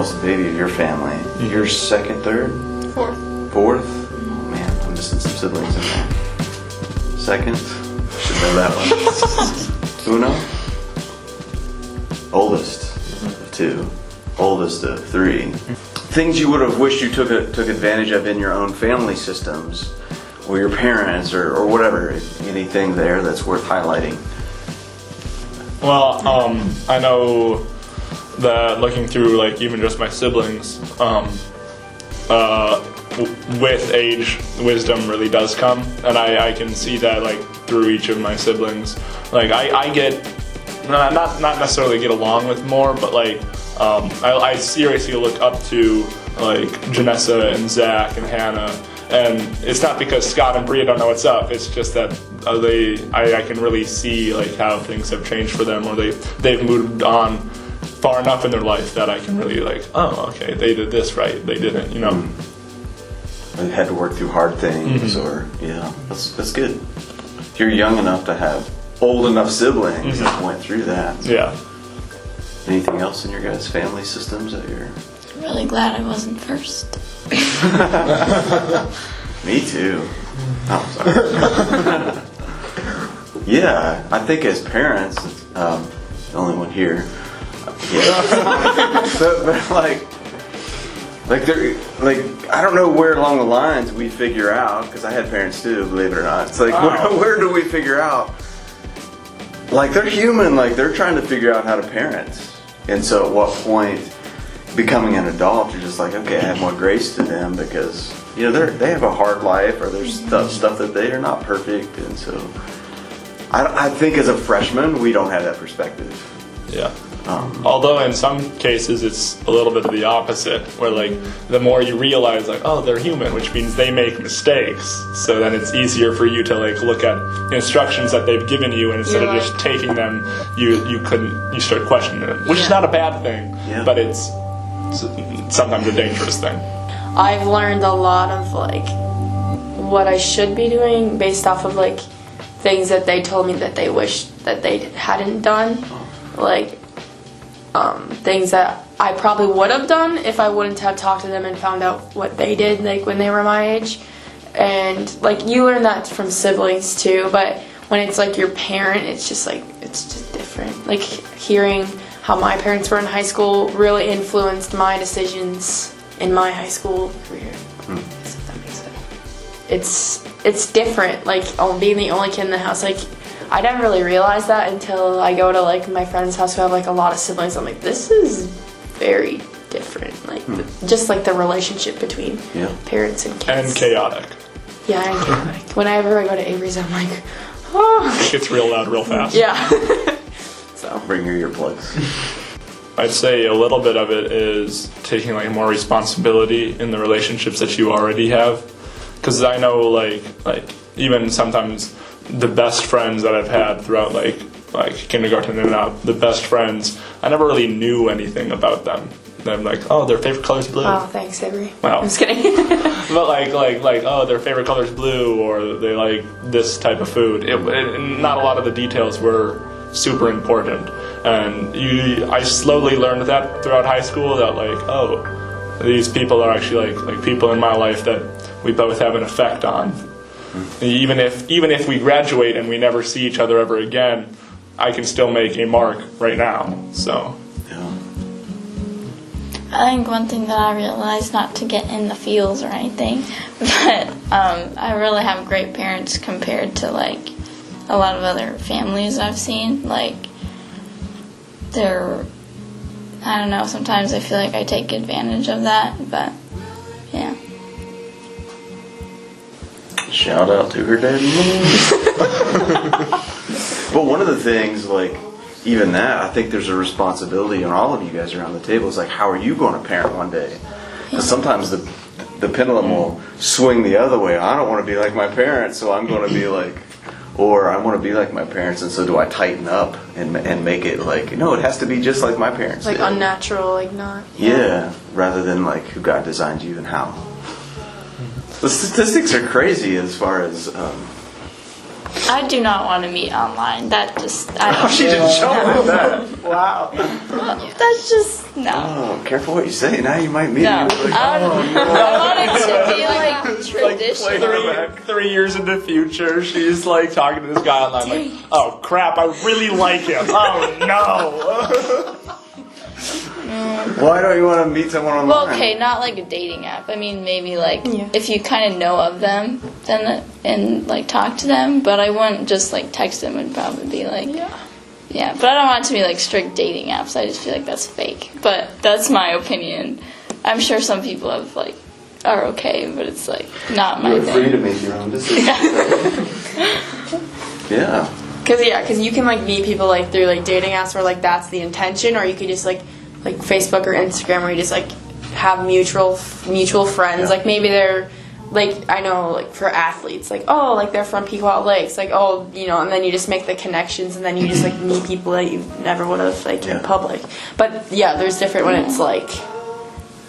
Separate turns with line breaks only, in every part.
almost the baby of your family. You're second, third,
Fourth.
fourth. Oh man, I'm missing some siblings in there. Second, should know that one. Uno, oldest of two, oldest of three. Things you would have wished you took took advantage of in your own family systems, or your parents, or, or whatever. Anything there that's worth highlighting.
Well, um, I know that looking through like even just my siblings, um, uh, with age, wisdom really does come, and I, I can see that like through each of my siblings. Like I, I get not not not necessarily get along with more, but like um, I, I seriously look up to like Janessa and Zach and Hannah. And it's not because Scott and Bria don't know what's up. It's just that uh, they, I, I can really see like how things have changed for them, or they they've moved on far enough in their life that I can really like, oh, okay, they did this right, they didn't, you know.
They had to work through hard things, or yeah, that's that's good. If You're young enough to have old enough siblings that went through that.
Yeah.
Anything else in your guys' family systems that you're?
Really glad I wasn't first.
Me too. Oh, sorry. yeah, I think as parents, um, the only one here. Yeah. but, but like, like there, like I don't know where along the lines we figure out because I had parents too, believe it or not. It's like
Wow.
where, where do we figure out? Like they're human, like they're trying to figure out how to parent, and so at what point? becoming an adult, you're just like, okay, I have more grace to them because you know they're they have a hard life or there's mm-hmm. stuff stuff that they are not perfect, and so I, I think as a freshman we don't have that perspective.
Yeah.
Um,
Although in some cases it's a little bit of the opposite, where like the more you realize like, oh, they're human, which means they make mistakes. So then it's easier for you to like look at instructions that they've given you, and instead
You're
of just taking them, you you couldn't you start questioning them, which is not a bad thing,
Yeah.
but it's, it's sometimes a dangerous thing.
I've learned a lot of like what I should be doing based off of like things that they told me that they wish that they hadn't done. Like um, things that I probably would have done if I wouldn't have talked to them and found out what they did like when they were my age. And like you learn that from siblings too, but when it's like your parent, it's just like it's just different. Like hearing how my parents were in high school really influenced my decisions in my high school career. If that makes sense. It's it's different. Like being the only kid in the house, like I never really realized that until I go to like my friend's house who have like a lot of siblings. I'm like, this is very different. Like the, just like the relationship between
Yeah.
parents and kids.
And chaotic.
Yeah, and chaotic. Whenever I go to Avery's, I'm like, oh,
It gets real loud real fast.
yeah. so
bring your earplugs.
I'd say a little bit of it is taking like more responsibility in the relationships that you already have. Because I know like like even sometimes the best friends that I've had throughout like like kindergarten and up, the best friends, I never really knew anything about them. I'm like, oh, their favorite color's blue.
oh, thanks, Avery.
Wow.
I'm just kidding.
But like, like, like, oh, their favorite color is blue, or they like this type of food. It, it, not a lot of the details were super important, and you, I slowly learned that throughout high school that like, oh, these people are actually like like people in my life that we both have an effect on. Even if even if we graduate and we never see each other ever again, I can still make a mark right now. So.
I think one thing that I realized, not to get in the feels or anything, but um, I really have great parents compared to like a lot of other families I've seen. Like, they're, I don't know, sometimes I feel like I take advantage of that, but yeah.
Shout out to her daddy. but one of the things, like, even that, I think there's a responsibility on all of you guys around the table. Is like, how are you going to parent one day? Because sometimes the the pendulum will swing the other way. I don't want to be like my parents, so I'm going to be like, or I want to be like my parents, and so do I tighten up and and make it like, no, it has to be just like my parents.
like
did.
unnatural, like not.
Yeah, rather than like who God designed you and how. The statistics are crazy as far as. Um,
I do not want to meet online. That just I don't.
she didn't show me that.
Wow.
That's just no.
Oh, careful what you say. Now you might meet.
No,
me. Like,
I, I want it to be like
Like
traditional.
three, three years in the future, she's like talking to this guy online, like, oh crap, I really like him. Oh no.
Why don't you want to meet someone online?
Well, okay, not like a dating app. I mean, maybe like
Yeah.
if you kind of know of them, then and like talk to them. But I wouldn't just like text them. Would probably be like,
Yeah.
yeah. But I don't want it to be like strict dating apps. I just feel like that's fake. But that's my opinion. I'm sure some people have like are okay, but it's like not my
You're free
thing.
to make your own decisions. yeah.
Cause yeah, cause you can like meet people like through like dating apps where like that's the intention, or you could just like like Facebook or Instagram where you just like have mutual mutual friends.
Yeah.
Like maybe they're like I know like for athletes, like oh like they're from Pequot Lakes, like oh you know, and then you just make the connections, and then you just like meet people that you never would have like
Yeah.
in public. But yeah, there's different when it's like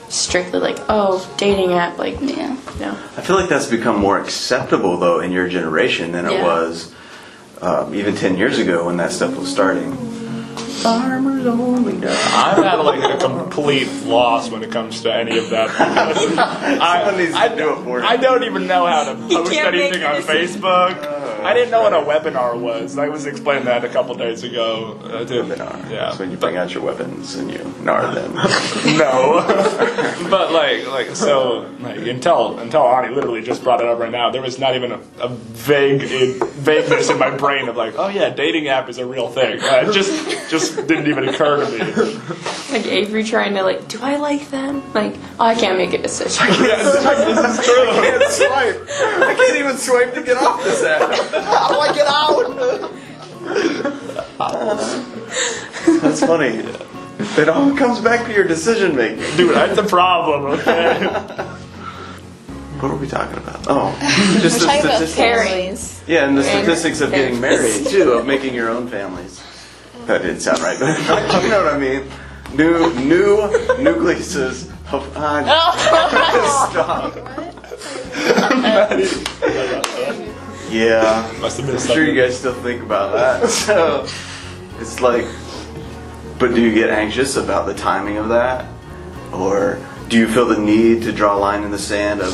strictly like oh dating app like
Yeah.
no.
I feel like that's become more acceptable though in your generation than it
Yeah.
was um, even ten years ago when that stuff was starting. Farmers only die.
I'm at like a complete loss when it comes to any of that. I,
Someone needs to
I,
do it for you.
I don't even know how to post
can't make
anything on
this-
Facebook. I didn't know what a webinar was. I was explaining that a couple days ago. Uh, to,
Webinar.
Yeah.
That's when you bring out your weapons and you gnar them.
no, but like, like so, like until until Ani literally just brought it up right now, there was not even a, a vague vagueness in my brain of like, oh yeah, dating app is a real thing. Uh, it just just didn't even occur to me.
Like Avery trying to like, do I like them? Like, oh, I can't make a decision.
Yeah, this is true.
can't swipe. I can't even swipe to get off this app. How do I get out? That's funny. It all comes back to your decision making.
Dude, that's the problem, okay?
What are we talking about? Oh, just the
Talking about
statistics.
families.
Yeah, and the statistics of getting married too, of making your own families. That didn't sound right, but you know what I mean. New new nucleuses of ah, stop. Yeah,
Must have been
I'm sure you guys still think about that. So it's like, but do you get anxious about the timing of that, or do you feel the need to draw a line in the sand of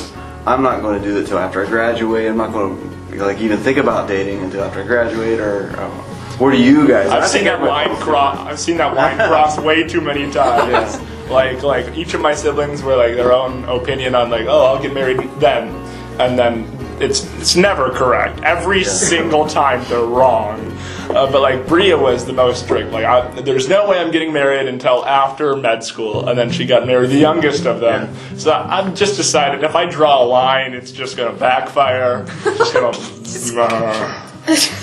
I'm not going to do it till after I graduate. I'm not going to like even think about dating until after I graduate, or um, where do you guys? I
I've seen that line cross. I've seen that line cross way too many times. Like, like each of my siblings were like their own opinion on like, oh, I'll get married then, and then it's it's never correct. Every single time they're wrong. Uh, but like Bria was the most strict. Like, I, there's no way I'm getting married until after med school, and then she got married, the youngest of them. So I've just decided if I draw a line, it's just gonna backfire. Just gonna.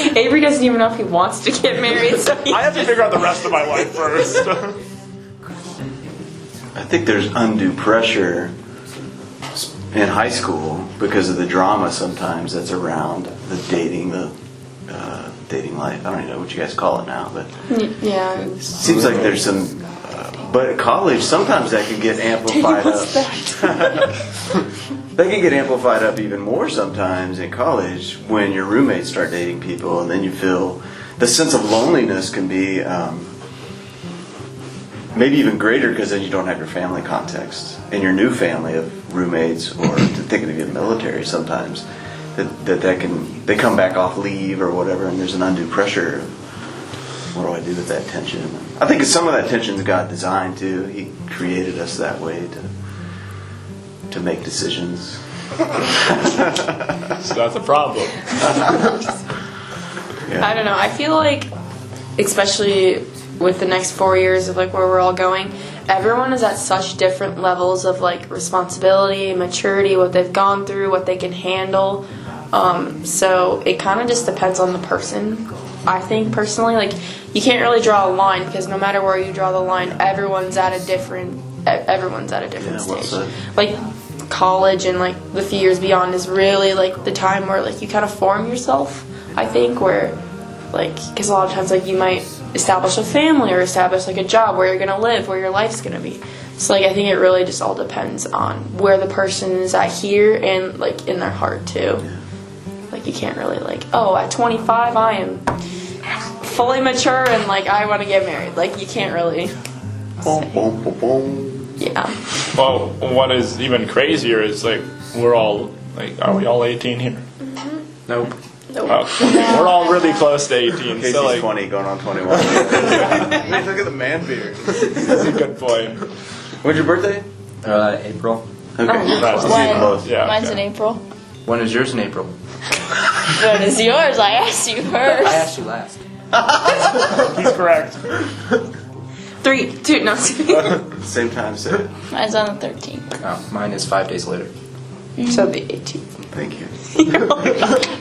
Avery doesn't even know if he wants to get married, so he
I have to figure out the rest of my life first.
I think there's undue pressure in high school because of the drama sometimes that's around the dating, the uh, dating life. I don't even know what you guys call it now, but
yeah.
it seems like there's some. Uh, but at college, sometimes that can get amplified
What's
up.
That
can get amplified up even more sometimes in college when your roommates start dating people, and then you feel the sense of loneliness can be um, maybe even greater because then you don't have your family context. And your new family of roommates or to think of the military sometimes that, that that can they come back off leave or whatever and there's an undue pressure. What do I do with that tension? I think some of that tension's God designed too. He created us that way to to make decisions
so that's a problem.
I don't know. I feel like, especially with the next four years of like where we're all going, everyone is at such different levels of like responsibility, maturity, what they've gone through, what they can handle. Um, so it kind of just depends on the person. I think personally, like you can't really draw a line because no matter where you draw the line, everyone's at a different. Everyone's at a different
Yeah, well
stage.
said.
Like college and like the few years beyond is really like the time where like you kind of form yourself. I think where like because a lot of times like you might establish a family or establish like a job where you're gonna live, where your life's gonna be. So like I think it really just all depends on where the person is at here and like in their heart too. Like you can't really like, oh, at 25 I am fully mature and like I want to get married. Like you can't really
Boom, boom, boom, boom.
Yeah.
Well, what is even crazier is like we're all like, are we all 18 here?
Nope.
Oh, we're all really close to 18.
Casey's
So like,
20 going on 21. Look at the man beard.
that's a good point.
When's your birthday?
Uh, April.
Okay.
That's
Let's close.
Yeah.
Mine's
okay.
in April.
When is yours in April?
When is yours? I asked you first.
I asked you last.
He's correct.
Three, two, no.
Same time, same.
Mine's on the 13th.
Oh, mine is five days later.
so the 18th.
Thank you.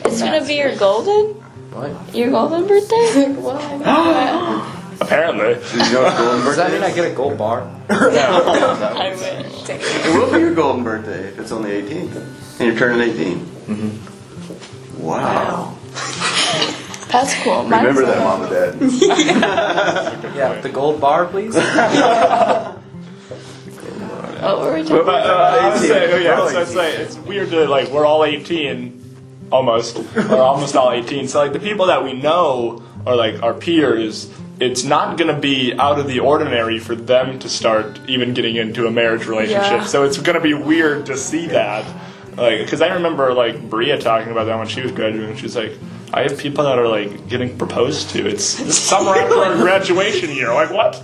It's gonna be your golden,
What?
your golden birthday.
Apparently.
Did you know it's golden
Does that mean
birthday?
I get a gold bar?
I wish.
It will be your golden birthday if it's on the 18th. And you're turning 18. Mm-hmm. Wow.
That's cool. Mine's
Remember that, mom and dad.
Yeah, the gold bar, please.
What were we talking about?
uh, I was
18.
saying, oh, yeah,
We're
so
all
it's like it's weird to like we're all 18, almost, or almost all 18. So like the people that we know are, like our peers, it's not gonna be out of the ordinary for them to start even getting into a marriage relationship.
Yeah.
So it's gonna be weird to see that, like, because I remember like Bria talking about that when she was graduating. She's like. I have people that are like getting proposed to. It's, it's summer after our graduation year. Like what?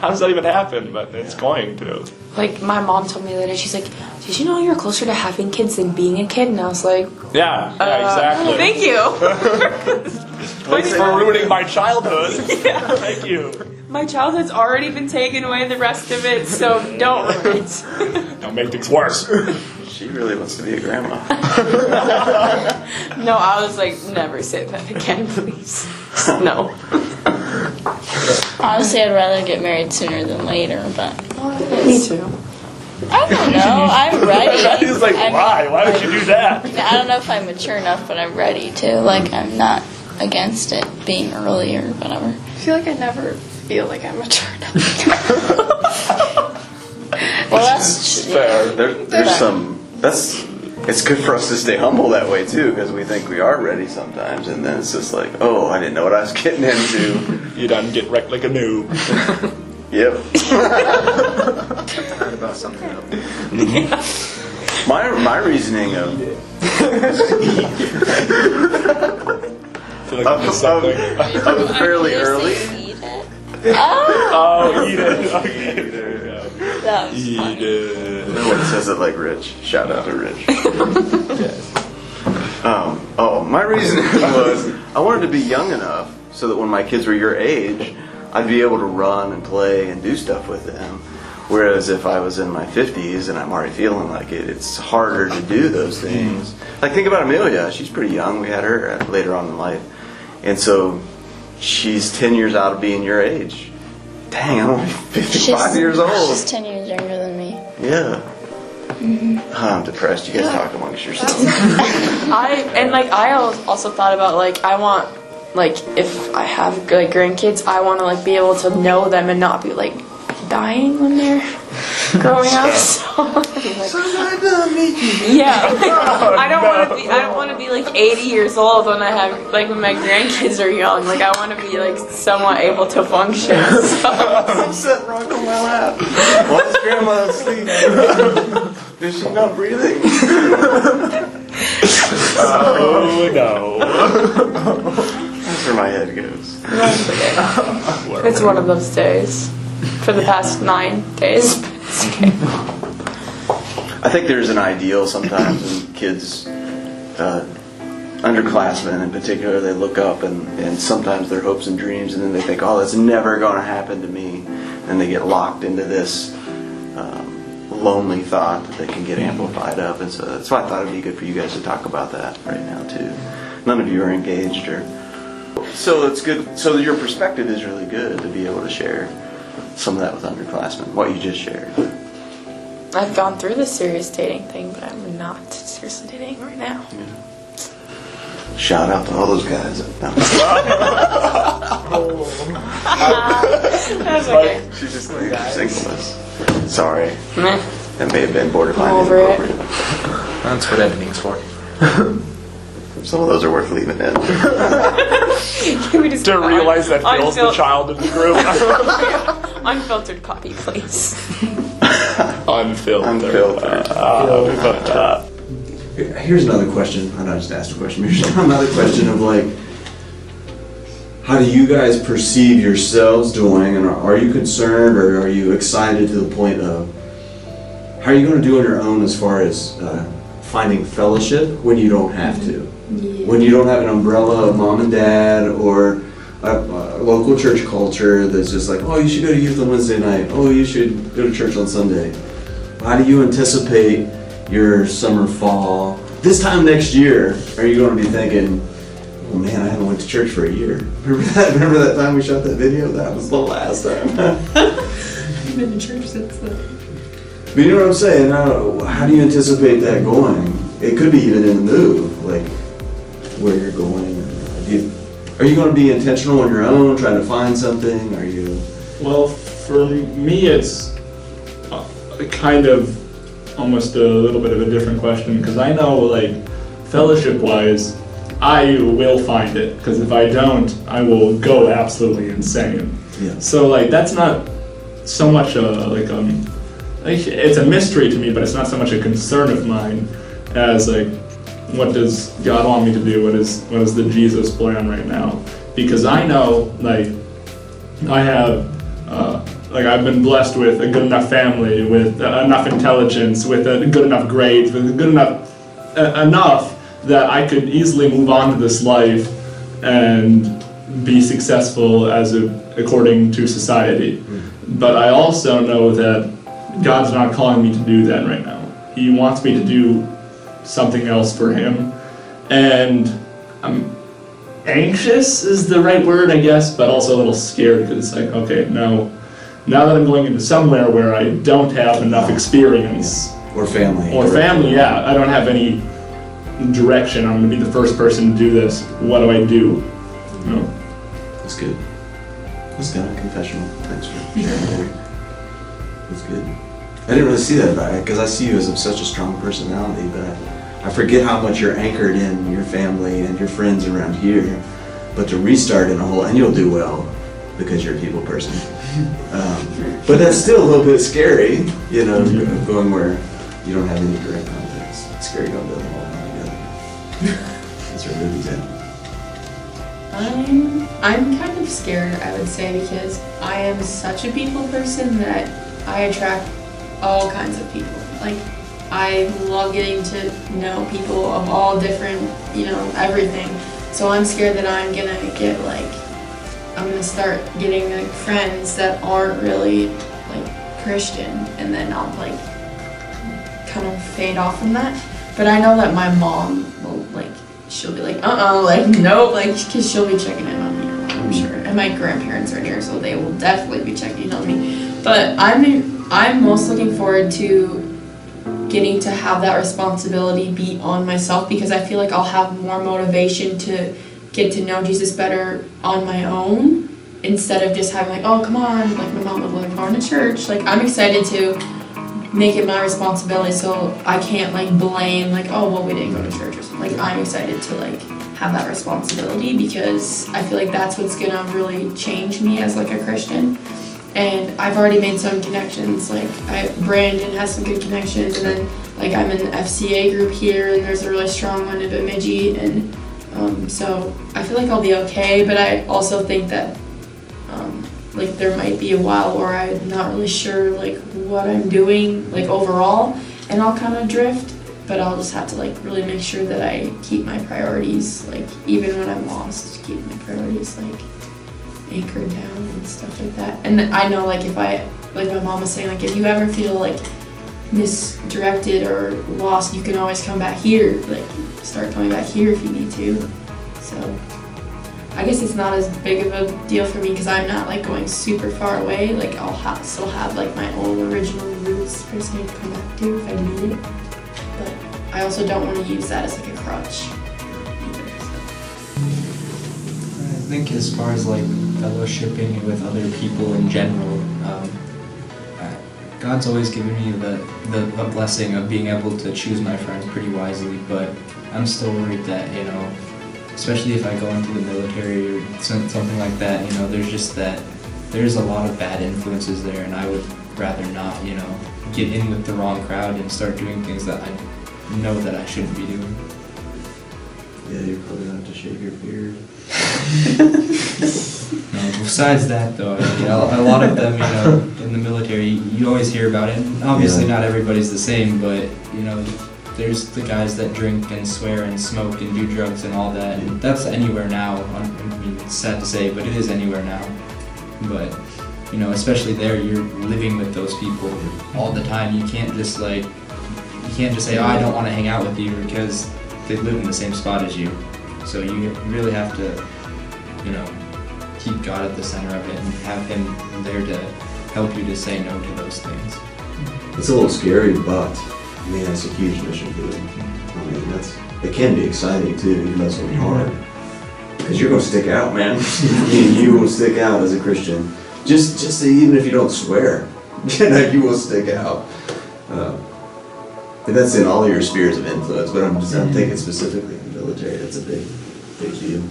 How does that even happen? But it's going to.
Like my mom told me that, other day, she's like, "Did you know you're closer to having kids than being a kid?" And I was like,
Yeah, yeah,
uh,
exactly.
"Thank you."
Thanks for ruining my childhood. Yeah. Thank you.
My childhood's already been taken away. The rest of it, so don't ruin it.
Don't make things worse.
She really wants to be a grandma.
No, I was like, never say that again, please. No.
Honestly, I'd rather get married sooner than later, but
Me too.
I don't know. I'm ready.
He's like,
I'm-
why? Why would you do that?
I don't know if I'm mature enough, but I'm ready to. Like, I'm not against it being early or whatever.
I feel like I never feel like I'm mature enough.
Well, that's
Fair.
There, there's some. That's. It's good for us to stay humble that way too, because we think we are ready sometimes, and then it's just like, oh, I didn't know what I was getting into.
You done get wrecked like a noob.
yep.
Heard about something else. Mm-hmm.
My my reasoning of
Feel like
of,
I missed
of,
something.
of fairly early.
Eat it. Oh,
Oh, eat it. Okay, there you go.
that was
Eat
funny.
it.
No one says it like Rich. Shout out to Rich. Um, oh, my reasoning was I wanted to be young enough so that when my kids were your age, I'd be able to run and play and do stuff with them. Whereas if I was in my 50s and I'm already feeling like it, it's harder to do those things. Like think about Amelia. She's pretty young. We had her uh, later on in life, and so she's 10 years out of being your age. Dang, I'm only 55 years old.
She's 10 years younger than me.
Yeah. I'm depressed. You guys talk amongst yourselves.
I and like I also thought about like I want like if I have like grandkids, I want to like be able to know them and not be like dying when they're growing up. So, like, yeah, I don't want to be. I don't want to be like 80 years old when I have like when my grandkids are young. Like I want to be like somewhat able to function. So.
I'm sitting right on my lap. Why is grandma asleep? Is she not breathing?
Oh no.
That's where my head goes.
It's one of those days. For the past nine days.
I think there's an ideal sometimes in kids, uh, underclassmen in particular, they look up and, and sometimes their hopes and dreams, and then they think, oh, that's never going to happen to me. And they get locked into this um, lonely thought that they can get amplified up. And so that's why I thought it'd be good for you guys to talk about that right now, too. None of you are engaged or. So it's good. So your perspective is really good to be able to share some of that with underclassmen, what you just shared.
I've gone through the serious dating thing, but I'm not seriously dating right now.
Shout out to all those guys. No.
That's okay.
She's just claiming her singleness. Sorry.
Meh.
That may have been borderline
I'm it.
inappropriate.
That's what editing's for.
Some of those are worth leaving in.
Can we just
To realize that Phil's the
Unfil-
child in the group.
Unfiltered copy, please.
Unfiltered.
Unfiltered.
Uh, we put.
Here's another question. I know I just asked a question. Here's another question of like, how do you guys perceive yourselves doing, and are, you concerned or are you excited to the point of how are you going to do on your own as far as uh, finding fellowship when you don't have to, when you don't have an umbrella of mom and dad or a, a local church culture that's just like, oh, you should go to youth on Wednesday night. Oh, you should go to church on Sunday. How do you anticipate your summer, fall? This time next year, are you going to be thinking, oh man, I haven't went to church for a year? Remember that? Remember that time we shot that video? That was the last time.
I've been to church since then.
But you know what I'm saying? How, how do you anticipate that going? It could be even in the move, like where you're going. Do you, are you going to be intentional on your own, trying to find something? Are you?
Well, for me, it's uh, kind of almost a little bit of a different question because I know, like, fellowship wise, I will find it because if I don't, I will go absolutely insane.
Yeah.
So, like, that's not so much a, like, um, like, it's a mystery to me, but it's not so much a concern of mine as, like, what does God want me to do? What is what is the Jesus plan right now? Because I know, like, I have, uh, like, I've been blessed with a good enough family, with uh, enough intelligence, with a good enough grades, with good enough uh, enough that I could easily move on to this life and be successful as a, according to society. Hmm. But I also know that God's not calling me to do that right now. He wants me to do something else for Him, and I'm anxious is the right word, I guess, but also a little scared because it's like, okay, no, now that I'm going into somewhere where I don't have enough experience
Or family?
or family, yeah, I don't have any direction. I'm gonna be the first person to do this. What do I do? No.
That's good. That's kind of confessional. Thanks for sharing that. That's good. I didn't really see that about it because I see you as such a strong personality, but I, I forget how much you're anchored in your family and your friends around here. But to restart in a whole, and you'll do well because you're a people person. Um, but that's still a little bit scary, you know, going where you don't have any direct contacts. It's scary going to That's where movies.
I'm I'm kind of scared, I would say, because I am such a people person that I attract all kinds of people. Like I love getting to know people of all different, you know, everything. So I'm scared that I'm gonna get like I'm gonna start getting like friends that aren't really like Christian and then I'll like kind of fade off from that. But I know that my mom she'll be like, uh uh like nope, like because she'll be checking in on me, I'm sure. And my grandparents are near, so they will definitely be checking in on me. But I'm I'm most looking forward to getting to have that responsibility be on myself because I feel like I'll have more motivation to get to know Jesus better on my own instead of just having like, oh come on, like my mom would like going to church. Like I'm excited to make it my responsibility so I can't like blame like oh well we didn't go to church or something. Like I'm excited to like have that responsibility because I feel like that's what's gonna really change me as like a Christian. And I've already made some connections. Like I, Brandon has some good connections, and then like I'm in the FCA group here, and there's a really strong one in Bemidji, and um, so I feel like I'll be okay. But I also think that like there might be a while where I'm not really sure like what I'm doing like overall, and I'll kind of drift. But I'll just have to like really make sure that I keep my priorities like even when I'm lost, keep my priorities like anchored down and stuff like that. And I know like if I like my mom was saying like if you ever feel like misdirected or lost, you can always come back here. Like start coming back here if you need to. So I guess it's not as big of a deal for me because I'm not like going super far away. Like I'll ha- still have like my own original roots per se to come back to if I need it. But I also don't want to use that as like a crutch either. So.
I think as far as like fellowshipping with other people in general. Um, God's always given me the, the, the blessing of being able to choose my friends pretty wisely, but I'm still worried that, you know, especially if I go into the military or some, something like that, you know, there's just that, there's a lot of bad influences there, and I would rather not, you know, get in with the wrong crowd and start doing things that I know that I shouldn't be doing.
Yeah, you're probably gonna have to shave your beard.
No, besides that, though, you know, a lot of them, you know, in the military, you always hear about it. And obviously,
Yeah.
not everybody's the same, but you know, there's the guys that drink and swear and smoke and do drugs and all that. And that's anywhere now. I mean, it's sad to say, but it is anywhere now. But you know, especially there, you're living with those people all the time. You can't just like, you can't just say, "Oh, I don't want to hang out with you," because they live in the same spot as you. So you really have to, you know, keep God at the center of it and have Him there to help you to say no to those things.
It's a little scary, but mean that's a huge mission for them. I mean that's it can be exciting too, even though it's gonna be hard. Because you're gonna stick out, man. You will stick out as a Christian. Just just even if you don't swear, you know you will stick out. Uh, and that's in all your spheres of influence, but I'm just I'm thinking specifically in the military. That's a big big deal.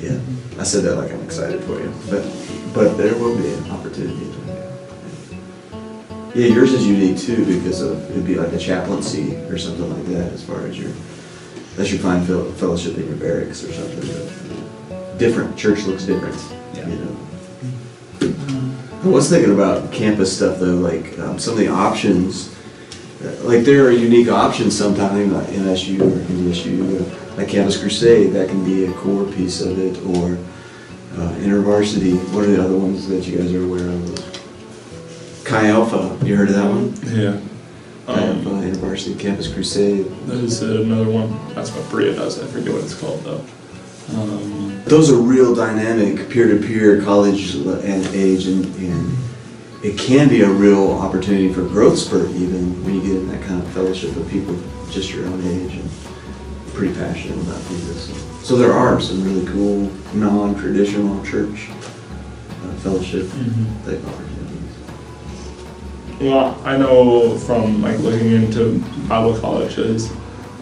Yeah, I said that like I'm excited for you, but but there will be an opportunity. Yeah, yours is unique too because of it'd be like a chaplaincy or something like that as far as your unless you find fellowship in your barracks or something. But different church looks different.
Yeah.
You know. I was thinking about campus stuff though, like um, some of the options. uh, Like there are unique options sometimes, like NSU or NSU, uh, like Campus Crusade, that can be a core piece of it, or uh, InterVarsity. What are the other ones that you guys are aware of? Chi Alpha, you heard of that one?
Yeah.
Chi Alpha,
Um,
InterVarsity, Campus Crusade.
That is another one. That's what Bria does. I forget what it's called though. Um,
Those are real dynamic, peer-to-peer, college and age, and, and it can be a real opportunity for growth spurt even when you get in that kind of fellowship with people just your own age and pretty passionate about Jesus. So there are some really cool, non-traditional church uh, fellowship
Mhm.
type opportunities.
Well, I know from like looking into Bible colleges,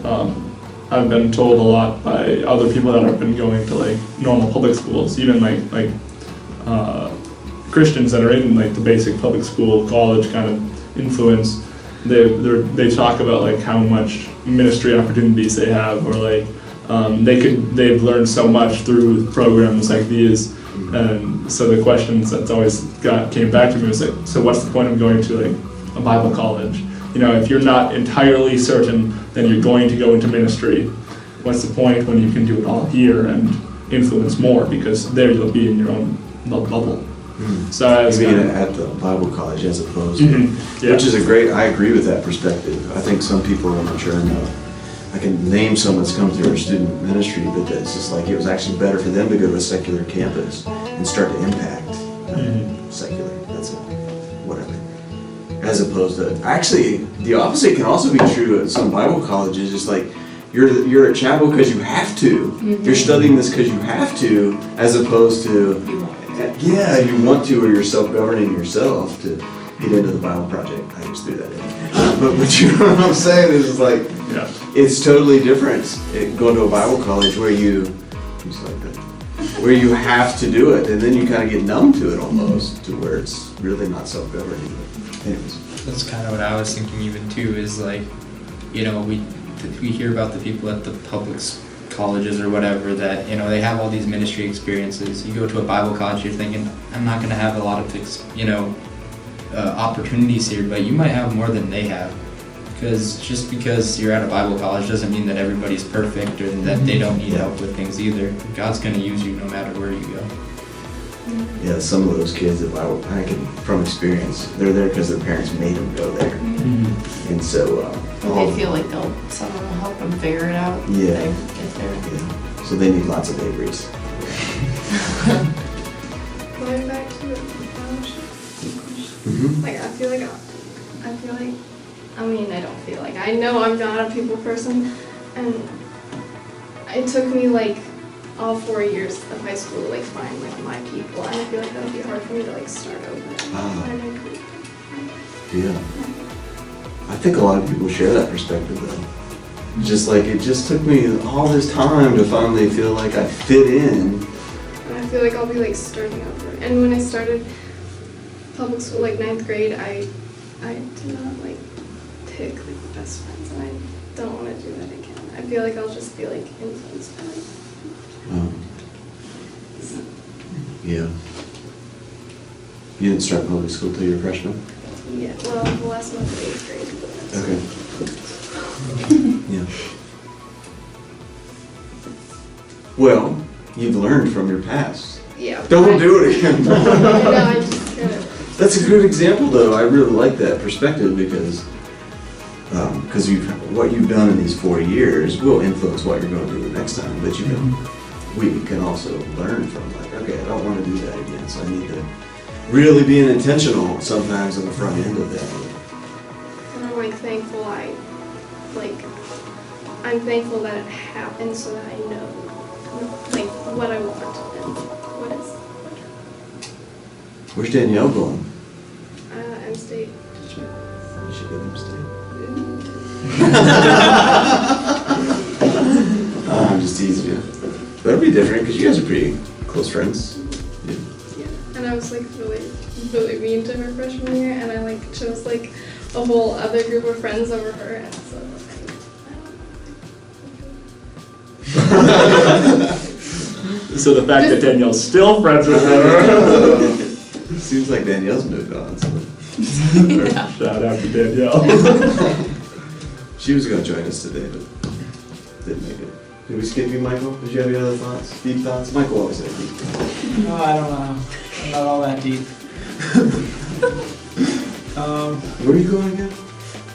um, I've been told a lot by other people that have been going to like normal public schools, even like like uh, Christians that are in like the basic public school, college kind of influence. They they they talk about like how much ministry opportunities they have, or like um, they could they've learned so much through programs like these. And so the questions that's always got came back to me was like, so what's the point of going to like a Bible college? You know, if you're not entirely certain, then you're going to go into ministry. What's the point when you can do it all here and influence more? Because there you'll be in your own bubble. So I was
at the Bible college as opposed to
Mhm, yeah.
Which is a great, I agree with that perspective. I think some people are mature enough. I can name someone that's come through our student ministry, but it's just like, it was actually better for them to go to a secular campus and start to impact uh,
Mhm.
secular, that's it, whatever. As opposed to, actually, the opposite can also be true at some Bible colleges, It's like, you're, you're at chapel because you have to. You're studying this because you have to, as opposed to, yeah, you want to, or you're self-governing yourself to get into the Bible project. I just threw that in. But, but you know what I'm saying is like,
yeah.
it's totally different it, going to a Bible college where you, like that, where you have to do it, and then you kind of get numb to it almost, to where it's really not self-governing. Anyways.
That's kind of what I was thinking even too. Is like, you know, we we hear about the people at the public colleges or whatever that you know they have all these ministry experiences. You go to a Bible college, you're thinking, I'm not going to have a lot of ex- you know uh, opportunities here, but you might have more than they have. Because just because you're at a Bible college doesn't mean that everybody's perfect or that they don't need help with things either. God's going to use you no matter where you go.
Yeah, some of those kids that Bible, I can, from experience, they're there because their parents made them go there. And so, uh, all-
They feel like they'll someone will help them figure it out. when
Yeah.
They get there.
yeah. so they need lots of Avery's. Mhm.
like I feel like I, feel like I mean I don't feel like I know I'm not a people person and it took me like all four years of high school to like find like my people, and I feel like that would be hard for me to like start over.
Ah. Yeah. I think a lot of people share that perspective though. Just like it just took me all this time to finally feel like I fit in.
And I feel like I'll be like starting over. And when I started public school, like ninth grade, I I did not like pick like best friends, and I don't want to do that again. I feel like I'll just be like influenced by like
Um, yeah. You didn't start public school till you were freshman?
yeah. Well, the last month of eighth grade.
Okay. Yeah. Well, you've learned from your past.
Yeah.
Don't
I-
do it again.
I know. I just kind of.
That's a good example, though. I really like that perspective because um, because you've what you've done in these four years will influence what you're going to do the next time. But you can mm-hmm. we can also learn from like, okay, I don't want to do that again, so I need to really being intentional sometimes on the front end of that.
And I'm like thankful I, like, I'm thankful that it happened so that I know, like, what I want and what is
Where's Danielle going?
uh, M State. Detroit.
You should get them stay. Oh, I'm just teasing you. That'd be different because you guys are pretty close friends. Yeah.
Yeah. And I was like really, really mean to her freshman year, and I like chose like a whole other group of friends over her, and so.
So the fact that Danielle's still friends with her.
Seems like Danielle's moved on. So.
Shout out to Danielle.
She was going to join us today, but didn't make it. Did we skip you, Michael? Did you have any other thoughts? Deep thoughts? Michael always had deep thoughts.
No, I don't know. I'm not all that deep. um,
Where are you going again?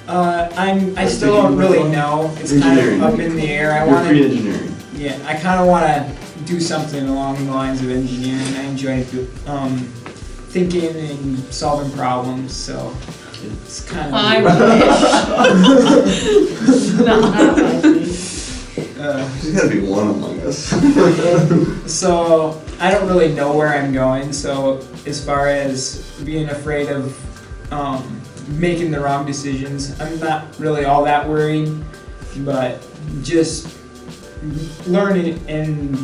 uh, I'm. I
What
still don't really
go
know. It's kind of up in the air. I want to.
pre-engineering.
Yeah, I kind of want to do something along the lines of engineering. I enjoy um, thinking and solving problems, so it's kind of.
I
Uh,
There's got to be one among us.
So I don't really know where I'm going. So as far as being afraid of um, making the wrong decisions, I'm not really all that worried. But just learning and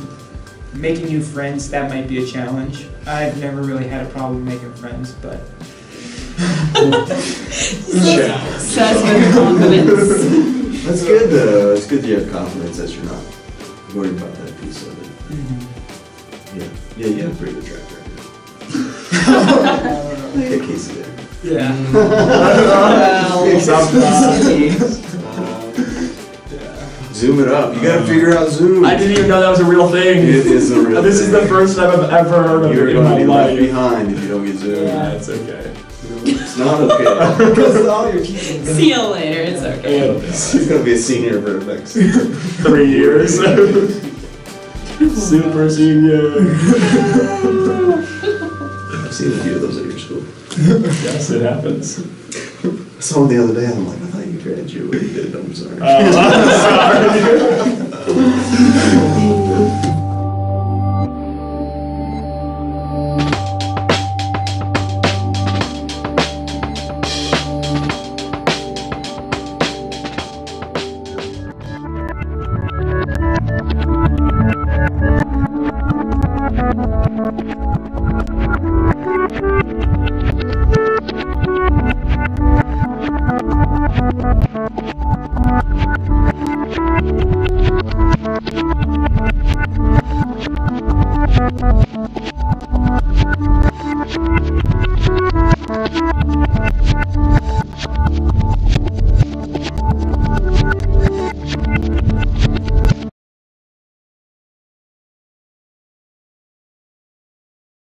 making new friends that might be a challenge. I've never really had a problem making friends, but
Says with confidence.
That's good though. It's good you have confidence that you're not worried about that piece of it.
mm-hmm.
Yeah. Yeah, you have a pretty good track record. Get Casey there.
yeah.
Well,
Zoom it up. You gotta figure out Zoom.
I didn't even know that was a real thing.
It is a real
This is the first time I've ever heard of
You're
it in
gonna
my
be left
life.
behind if you don't get Zoom.
Yeah, it's okay.
It's not okay.
Because all your teaching.
See you later. It's okay.
He's gonna be a senior for the next.
Three years. Super senior.
I've seen a few of those at your school.
Yes, it happens.
I saw one the other day. I'm like, I thought you graduated. I'm sorry.
Uh, I'm sorry.